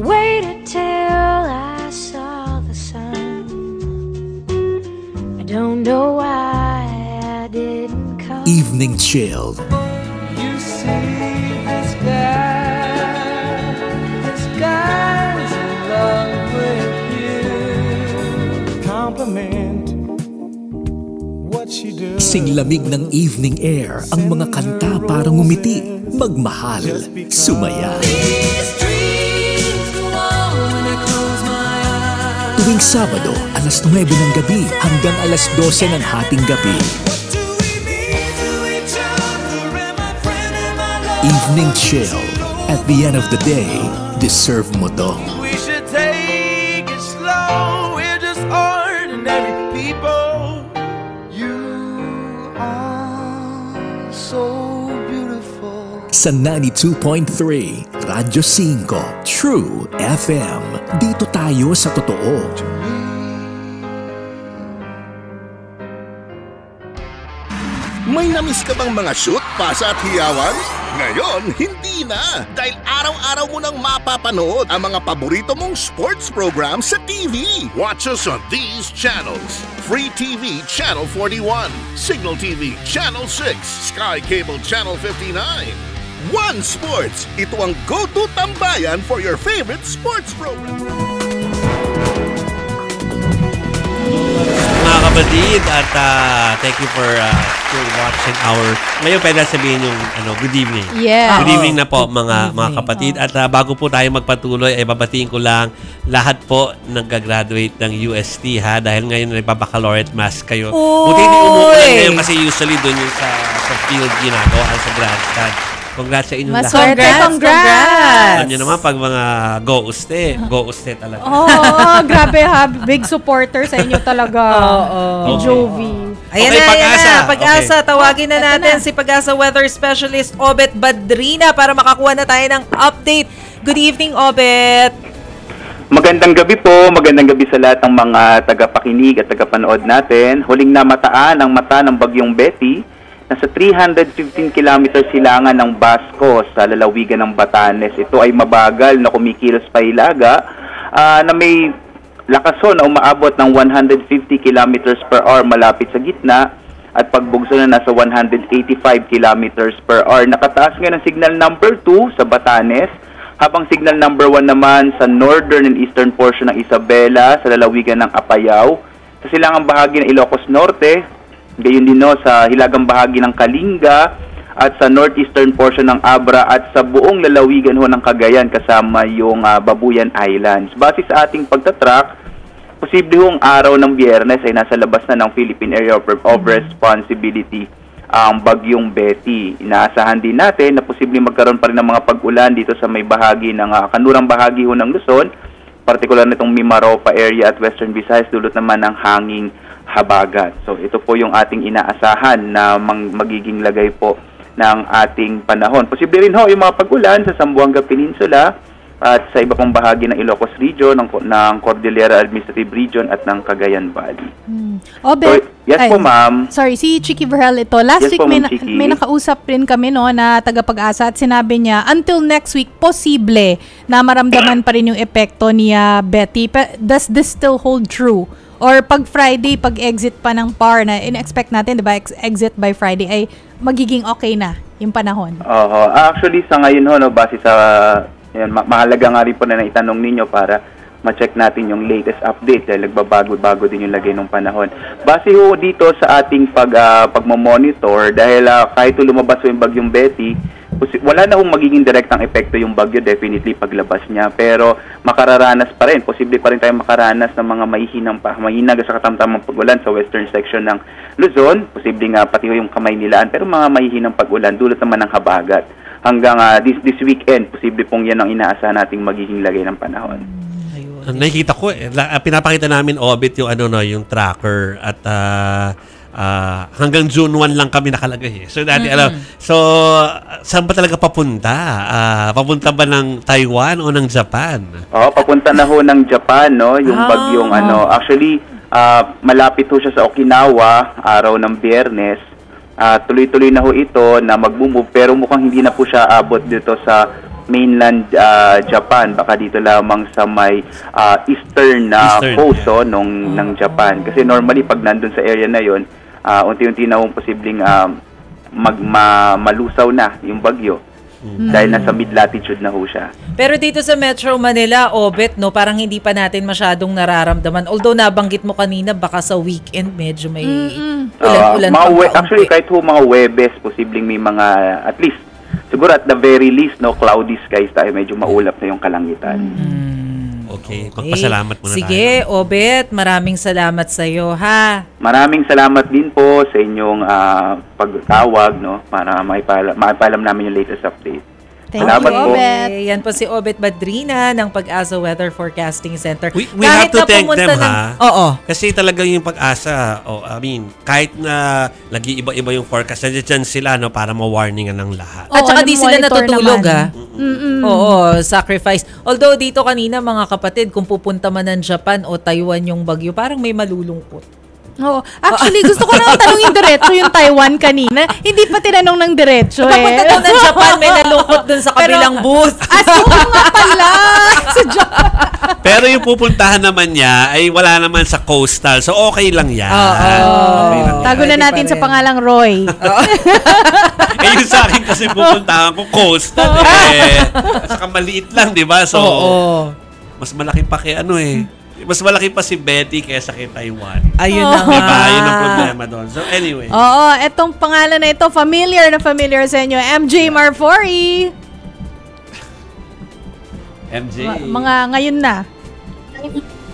Waited till I saw the sun. I don't know why I didn't come. Evening Chill. Singlamig ng evening air ang mga kanta para ngumiti, magmahal, sumaya. Tuwing Sabado, alas 9 ng gabi hanggang alas 12 ng hating gabi. Evening Chill. At the end of the day, deserve mo to. Sa 92.3 Radyo 5 True FM. Dito tayo sa totoo. May namiss ka bang mga shoot, pasa at hiyawan? Ngayon, hindi na! Dahil araw-araw mo nang mapapanood ang mga paborito mong sports program sa TV. Watch us on these channels. Free TV Channel 41, Signal TV Channel 6, Sky Cable Channel 59. One Sports! Ito ang go-to tambayan for your favorite sports program. Mga kapatid at ah, thank you for ah, still watching our ngayon pwede na sabihin yung ano good evening. Yeah. Good Oo. evening na po mga mga kapatid at ah, bago po tayo magpatuloy ay babatiin ko lang lahat po nagka-graduate ng UST ha dahil ngayon ay baccalaureate mass kayo. Buti hindi umuulan ngayon kasi usually doon yung sa sa field ginagawa sa grandstand. Congrats sa inyong lahat. Maswerte, congrats! Alam niyo naman pag mga go uste, go uste talaga. Oo, grabe ha. Big supporter sa inyo talaga. Oo. Ni Jovi. Ayan Okay, na, ayan Pag-asa. na. Pag-asa, Okay. tawagin na natin si Pag-asa Weather Specialist Obet Badrina para makakuha na tayo ng update. Good evening, Obet. Magandang gabi po, magandang gabi sa lahat ng mga tagapakinig at tagapanood natin. Huling namataan ang mata ng bagyong Betty nasa 315 kilometers silangan ng Basco sa lalawigan ng Batanes. Ito ay mabagal na kumikilos pa ilaga ah, na may lakason na umaabot ng 150 kilometers per hour malapit sa gitna at pagbugso na nasa 185 kilometers per hour. Nakataas ngayon ang signal number 2 sa Batanes habang signal number 1 naman sa northern and eastern portion ng Isabela sa lalawigan ng Apayao, sa silangang bahagi ng Ilocos Norte, gayon din no, sa hilagang bahagi ng Kalinga at sa northeastern portion ng Abra at sa buong lalawigan ho ng Cagayan kasama yung ah, Babuyan Islands. Base sa ating pagtatrack, posible hong araw ng biyernes ay nasa labas na ng Philippine Area of, of Responsibility ang bagyong Betty. Inaasahan din natin na posibleng magkaroon pa rin ng mga pag-ulan dito sa may bahagi ng ah, kanurang bahagi ho ng Luzon, partikular nitong Mimaropa area at Western Visayas dulot naman ng hanging habagat. So ito po yung ating inaasahan na magiging lagay po ng ating panahon. Posible rin ho yung mga pag-ulan sa Zamboanga Peninsula at sa iba pang bahagi ng Ilocos Region, ng, ng Cordillera Administrative Region at ng Cagayan Valley. Obet. yes ay, po, ma'am. Sorry, si Chicky Verhel ito. Last Yes week po, may, Chicky. may nakausap rin kami no na tagapag-asa at sinabi niya until next week posible na maramdaman pa rin yung epekto niya Betty. Pe- Does this still hold true? Or pag Friday, pag exit pa ng PAR na in-expect natin, di ba, ex- exit by Friday ay magiging okay na yung panahon. Oo. Actually, sa ngayon ho, no, base sa, yan, ma- mahalaga nga rin po na naitanong ninyo para ma-check natin yung latest update dahil nagbabago-bago din yung lagay ng panahon. Base ho dito sa ating pag, ah, pagmamonitor, dahil ah, kahit lumabas yung bagyong Betty, wala na hong magiging direktang epekto yung bagyo definitely paglabas niya. Pero makararanas pa rin, posible pa rin tayo makaranas ng mga mahihinang pa, mahinag sa katamtamang pag-ulan sa western section ng Luzon. Posible nga pati yung kamay nilaan, pero mga mahihinang pag-ulan dulot naman ng habagat. Hanggang ah, this, this weekend, posible pong yan ang inaasahan nating magiging lagay ng panahon. Ang nakikita ko, eh, pinapakita namin Obit yung ano no, yung tracker at ah, ah, hanggang June 1 lang kami nakalagay. eh. So dati Mm-mm. alam, so ah, saan ba talaga papunta? Ah, papunta ba ng Taiwan o ng Japan? Oo, papunta na ho ng Japan, no? Yung Ah. bagyong ano. Actually, ah, malapit ho siya sa Okinawa, araw ng biyernes. Ah, tuloy-tuloy na ho ito na mag-move, pero mukhang hindi na po siya abot dito sa mainland ah, Japan. Baka dito lamang sa may ah, eastern na Eastern, coast oh, nung, ng Japan. Kasi normally, pag nandun sa area na yon ah, unti-unti na hong posibleng ah, mag, ma- malusaw na yung bagyo. Dahil nasa mid-latitude na ho siya. Pero dito sa Metro Manila, Obet, no, parang hindi pa natin masyadong nararamdaman. Although nabanggit mo kanina, baka sa weekend medyo may ulan-ulan Ah, pang we- actually kahit ho mga Webes posibleng may mga at least siguro at the very least no cloudy skies tayo medyo maulap na yung kalangitan. Okay, magpasalamat muna Sige, Obet, maraming salamat sa iyo, ha? Maraming salamat din po sa inyong ah, pagtawag no para maipalam, maipalam namin yung latest update. Salamat po. Okay, Yan po si Obet Badrina ng Pag-asa Weather Forecasting Center. We, we have to thank them, ha? Oo. Kasi talaga yung pag-asa, oh, I mean, kahit na lagi iba-iba yung forecast, nandiyan sila no, para ma-warningan ng lahat. At saka di sila natutulog, naman. ha? Oo, sacrifice. Although dito kanina, mga kapatid, kung pupunta man ng Japan o Taiwan yung bagyo, parang may malulungkot. Oo. Actually, gusto ko na tanongin diretso yung Taiwan kanina. Hindi pa tinanong ng diretso eh. Papunta daw ng Japan, may nalungkot dun sa kabilang booth. As oo nga pala. sa Japan. Pero yung pupuntahan naman niya ay wala naman sa coastal. So okay lang yan. Oo. Okay lang yan. Tago na natin sa pangalang Roy. Eh yung sa akin kasi pupuntahan ko coastal eh. At saka maliit lang, di ba? So, Oo. mas malaki pa kay ano eh. Mas malaki pa si Betty kaysa kay Taiwan. Ayun na nga. Diba? Yun ang problema doon. So anyway. Oo, etong pangalan na ito, familiar na familiar sa inyo. MJ Marfori. MJ. Ma- mga ngayon na.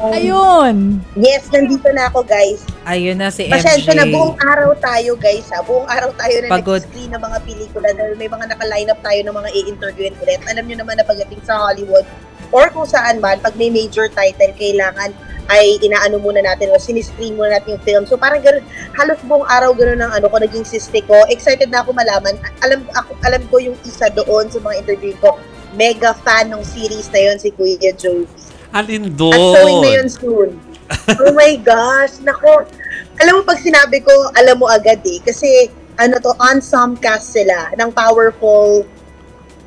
Ayun. Yes, nandito na ako, guys. Ayun na si MJ. Pasensya na, buong araw tayo, guys, ha? Buong araw tayo na Pagod. nag-screen ng mga pelikula dahil may mga naka-line up tayo ng mga i-interviewin ulit. Alam nyo naman na pagdating sa Hollywood, or kung saan man, pag may major title, kailangan ay inaano muna natin o siniscreen muna natin yung film. So parang ganun, halos buong araw ganun ang ano ko, naging siste ko. Excited na ako malaman. Alam, ako, alam ko yung isa doon sa mga interview ko. Mega fan ng series na yon si Kuya Joey. Alin At showing na doon? yun soon. oh my gosh, nako. Alam mo, pag sinabi ko, alam mo agad eh. Kasi, ano to, ensemble cast sila ng powerful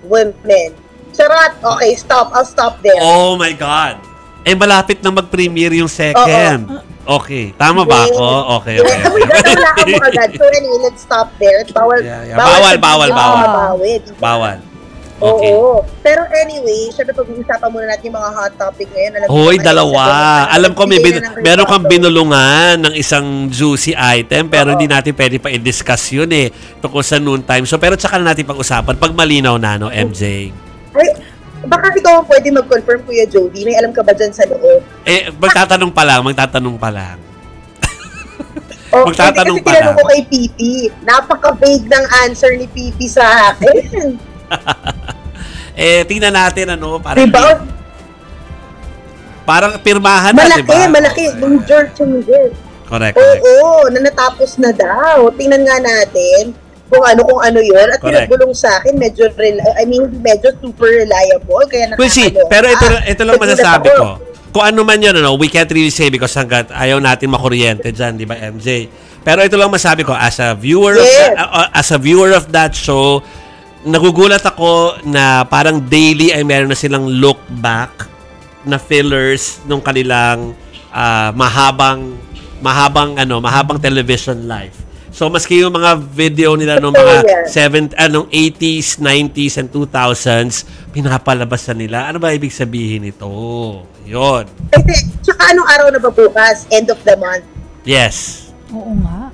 women. Charot! Okay, stop. I'll stop there. Oh my God. Eh, malapit na mag-premiere yung second. Okay. Tama ba ako? Okay, okay. Yeah, wait, nawalaan mo agad. So anyway, let's stop there. Bawal, Yeah, yeah. Bawal, bawal, bawal. na mabawi, di ba? Bawal. Okay. Oo. Pero anyway, syempre pag-uusapan muna natin yung mga hot topic ngayon. Alam Hoy, dalawa. doon, Alam ko may bin- meron kang binulungan ng isang juicy item pero hindi natin pwede pa i-discuss yun eh tungkol sa noontime. So pero tsaka na natin pag-usapan pag malinaw na no, MJ. Ay, baka ikaw ang pwede mag-confirm, Kuya Jody. May alam ka ba dyan sa loob? Eh, magtatanong pa lang, magtatanong pa lang. Oh, Magtatanong pa lang. ko kay Pipi. Napaka-vague ng answer ni Pipi sa akin. Eh, tingnan natin ano, parang diba? parang pirmahan na, Malaki, di ba? malaki. Yung George Changes. Correct, correct. Oo, na natapos na daw. Tingnan nga natin kung ano kung ano yun. At Correct. pinagbulong sa akin, medyo, rel- I mean, medyo super reliable. Kaya Well, see, pero ito, ito lang masasabi ko. Kung ano man yun, ano, we can't really say because hanggat ayaw natin makuryente dyan, di ba, MJ? Pero ito lang masabi ko, as a viewer of Yes. that, uh, as a viewer of that show, nagugulat ako na parang daily ay meron na silang look back na fillers nung kanilang ah, mahabang mahabang ano, mahabang television life. So maski yung mga video nila nung Totoo mga yan. 7 anong 80s, 90s and 2000s, pinapalabas na nila. Ano ba ibig sabihin nito? Yun. Kasi, tsaka anong araw na ba bukas? End of the month. Yes. Oo nga.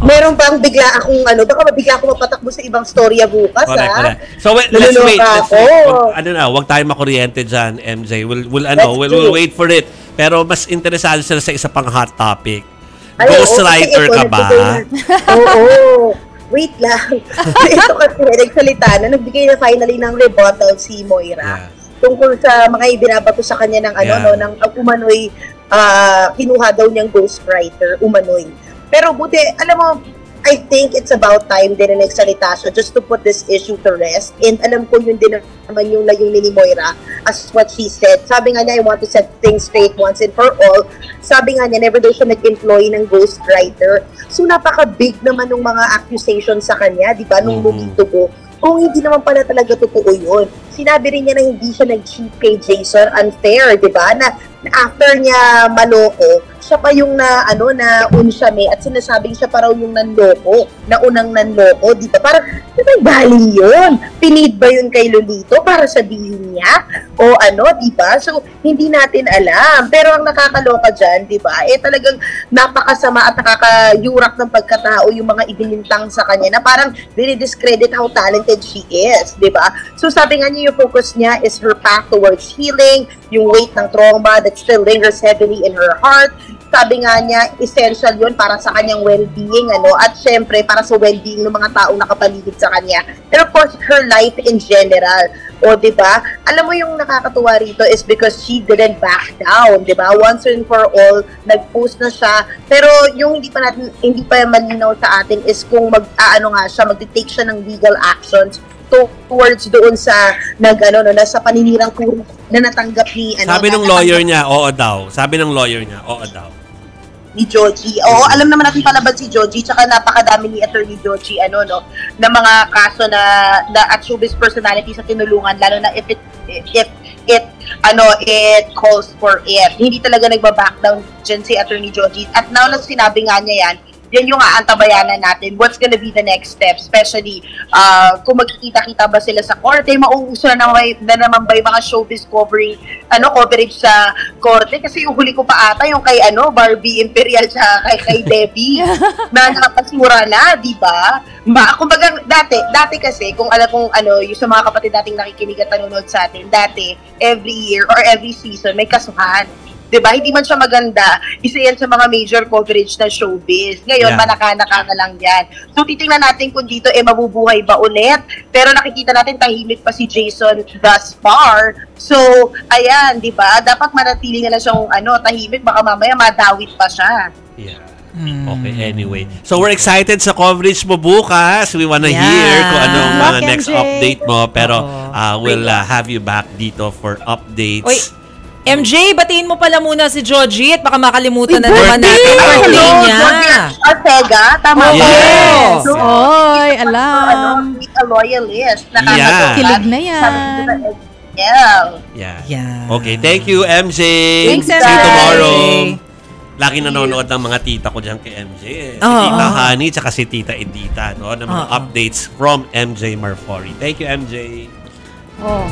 Meron pang bigla akong ano, baka mabigla ako mapatakbo sa ibang storya bukas, Correct, ha? correct. So wait, let's wait. Let's wait. Wag, ano na, wag tayo makuryente dyan, MJ. We'll, we'll, ano, Let's we'll, we'll it. wait for it. Pero mas interesado sila sa isa pang hot topic. Oo, Ghostwriter ka ba? nagbigay na- Oo. Wait lang. ito kasi nagsalita na, nagbigay na finally ng rebuttal si Moira. Tungkol sa mga ibinabato sa kanya ng ano, Yeah. no, ng uh, umano'y ah, kinuha daw niyang ghostwriter, umano'y. Pero buti, alam mo, I think it's about time din na nagsalita siya just to put this issue to rest. And alam ko yun din naman yung layunin ni Moira as what she said. Sabi nga niya, I want to set things straight once and for all. Sabi nga niya, never daw siya nag-employ ng ghostwriter. So napaka-big naman ng mga accusations sa kanya, di ba, nung lumito ko. Kung hindi naman pala talaga totoo yun. Sinabi rin niya na hindi siya nag-cheat kay Jason. Unfair, di ba? Na, na after niya maloko, siya pa yung na, ano, na unsyame at sinasabing siya pa raw yung nanloko, na unang nanloko, di ba? Parang, ba galing yun? Pinid ba yun kay Lolito para sabihin niya? O ano, di ba? So, hindi natin alam. Pero ang nakakaloka dyan, di ba? Eh talagang napakasama at nakakayurak ng pagkatao yung mga ibinintang sa kanya na parang dinidiscredit how talented she is, di ba? So sabi nga niya yung focus niya is her path towards healing, yung weight ng trauma that still lingers heavily in her heart. Sabi nga niya, essential yun para sa kanyang well-being, ano, at syempre para sa well-being ng mga taong nakapaligid sa kanya. And of course, her life in general. O, di ba? Alam mo yung nakakatuwa rito is because she didn't back down, di ba? Once and for all, nag-post na siya. Pero yung hindi pa natin, hindi pa malinaw sa atin is kung mag, aano nga siya, mag-take siya ng legal actions towards doon sa nag ano no nasa paninirang kuri na natanggap ni ano Sabi ng lawyer niya, oo daw. Sabi ng lawyer niya, oo daw. ni Joji. Oo, alam naman natin palaban si Joji, tsaka napakadami ni attorney Joji, ano, no, na mga kaso na, na at showbiz personality sa tinulungan, lalo na if it, if it, ano, it calls for it. Hindi talaga nagba-back down dyan si attorney Joji. At now na sinabi nga niya yan, yan yung aantabayanan natin. What's gonna be the next step? Especially, uh, kung magkikita-kita ba sila sa korte, mauuso na, naman, na naman ba yung mga showbiz covering, ano, coverage sa korte? Kasi yung huli ko pa ata, yung kay, ano, Barbie Imperial sa kay, kay Debbie, na nakapasura na, di ba? Ba, kumbaga, dati, dati kasi, kung alam kung ano, yung sa mga kapatid nating nakikinig at nanonood sa atin, dati, every year or every season, may kasuhan. 'Di ba? Hindi man siya maganda. Isa yan sa mga major coverage ng showbiz. Ngayon, Yeah. manaka-naka na lang yan. So, titingnan natin kung dito eh mabubuhay ba ulit. Pero nakikita natin tahimik pa si Jason thus far. So, ayan, 'di ba? Dapat manatili na lang siyang ano, tahimik baka mamaya madawit pa siya. Okay, anyway. So we're excited sa coverage mo bukas. We wanna Yeah. hear kung anong mga Rock next MJ. update mo. Pero uh, we'll uh, have you back dito for updates. Uy, MJ, batiin mo pala muna si Georgie at baka makalimutan na Uy, naman birthday! natin ang birthday Hello, niya. Georgie Ortega, tama ba? Yes. So, Oy, alam. A loyalist. Yeah. Kilig na yan. Yeah. Yeah. Okay, thank you, MJ. Thanks, See you MJ. tomorrow. Lagi nanonood ng mga tita ko dyan kay MJ. eh. Si Oo. Tita Honey, tsaka si Tita Edita. No? Ng mga Oo. updates from MJ Marfori. Thank you, MJ. Oh.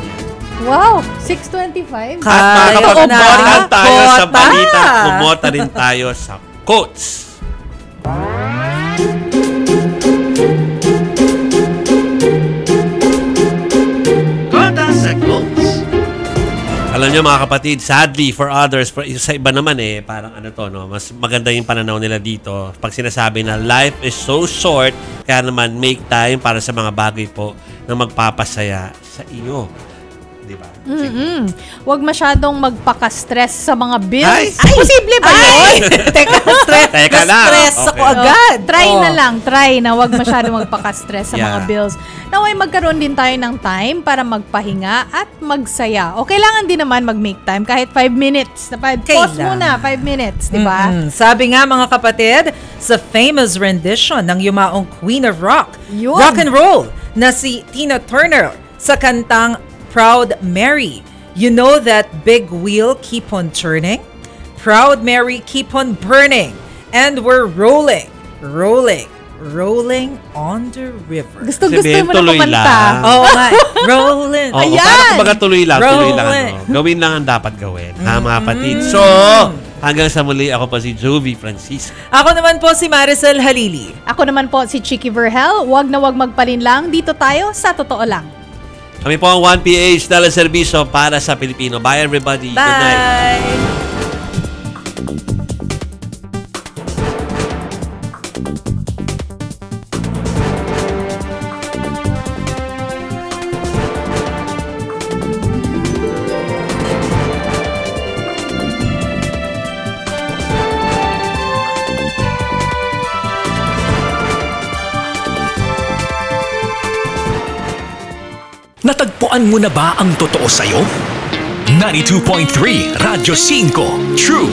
Wow, 625. At makakapagbotan tayo sa balita. Bumota rin tayo sa quotes. Alam niyo mga kapatid, sadly for others, for, sa iba naman eh, parang ano to, no? mas maganda yung pananaw nila dito. Pag sinasabi na life is so short, kaya naman make time para sa mga bagay po na magpapasaya sa iyo. Di ba? Mm-mm. Huwag masyadong magpaka-stress sa mga bills. Ay! Ay, posible ba yun? Teka, stress. Teka lang. stress ako Okay. agad. Try Oh. na lang, try na huwag masyadong magpaka-stress sa Yeah. mga bills. Naway magkaroon din tayo ng time para magpahinga at magsaya. O kailangan din naman mag-make time kahit 5 minutes. Na five, pause muna, 5 minutes, di ba? Mm-mm. Sabi nga mga kapatid, sa famous rendition ng yumaong Queen of Rock, Yun. rock and roll, na si Tina Turner sa kantang Proud Mary. You know that big wheel keep on turning? Proud Mary keep on burning. And we're rolling, rolling, rolling on the river. Gusto, Sabihin, gusto mo na tuloy kumanta. lang. Oh my, rolling. Oo, parang kumbaga tuloy lang, tuloy lang. Rolling. Ano. Gawin lang ang dapat gawin. Ha, mga kapatid. So, hanggang sa muli, ako pa si Jovi Francisco. Ako naman po si Maricel Halili. Ako naman po si Chicky Verhel. Huwag na huwag magpalin lang. Dito tayo sa totoo lang. Kami po ang 1PH dala serbisyo para sa Pilipino. Bye everybody. Good night. Natagpuan mo na ba ang totoo sa'yo? 92.3 Radyo 5 True